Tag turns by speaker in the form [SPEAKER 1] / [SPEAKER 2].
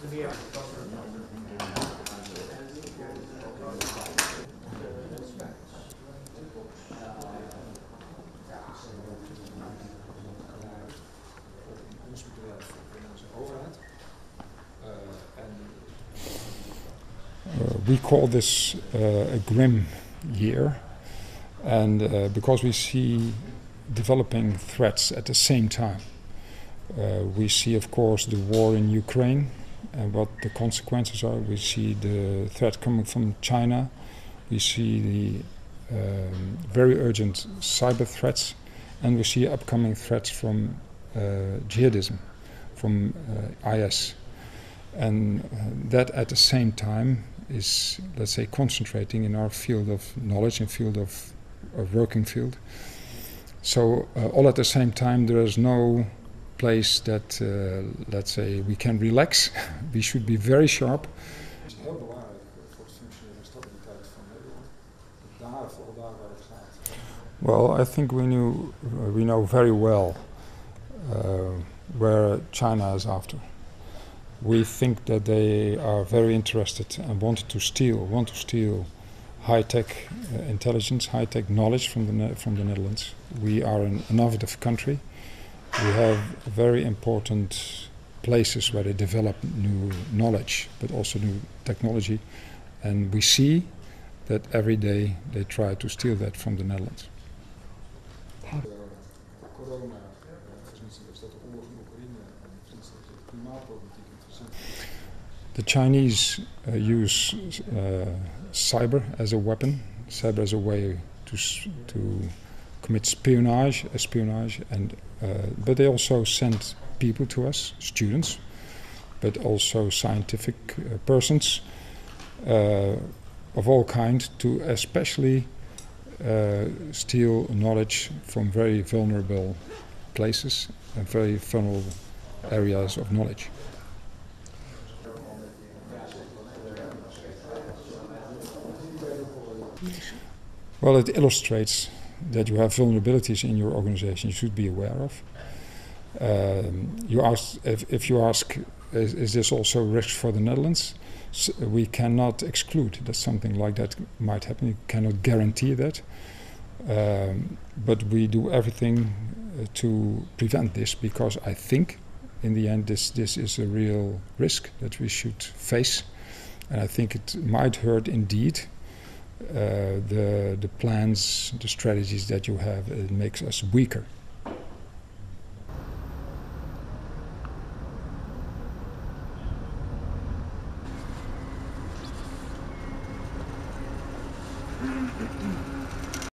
[SPEAKER 1] De weer.
[SPEAKER 2] Uh,
[SPEAKER 3] Uh, we call this uh, a grim year, and uh, because we see developing threats at the same time. Uh, we see, of course, the war in Ukraine and what the consequences are. We see the threat coming from China. We see the um, very urgent cyber threats, and we see upcoming threats from uh, jihadism, from uh, IS. And uh, that at the same time is, let's say, concentrating in our field of knowledge and field of, of working field. So uh, all at the same time, there is no place that, uh, let's say, we can relax. we should be very sharp. Well, I think we knew, we know very well uh, where China is after. We think that they are very interested and want to steal, want to steal high-tech uh, intelligence, high-tech knowledge from the from the Netherlands. We are an innovative country. We have very important places where they develop new knowledge, but also new technology, and we see that every day they try to steal that from the Netherlands. The Chinese uh, use uh, cyber as a weapon, cyber as a way to to commit espionage, espionage, and uh, but they also send people to us, students, but also scientific uh, persons uh, of all kinds, to especially steal knowledge from very vulnerable places and very vulnerable areas of knowledge. Well, it illustrates that you have vulnerabilities in your organization you should be aware of. Um, you ask if, if you ask, is, is this also a risk for the Netherlands? S- we cannot exclude that something like that might happen. You cannot guarantee that, um, but we do everything uh, to prevent this because I think, in the end, this this is a real risk that we should face, and I think it might hurt indeed Uh, the the plans, the strategies that you have. It makes us weaker.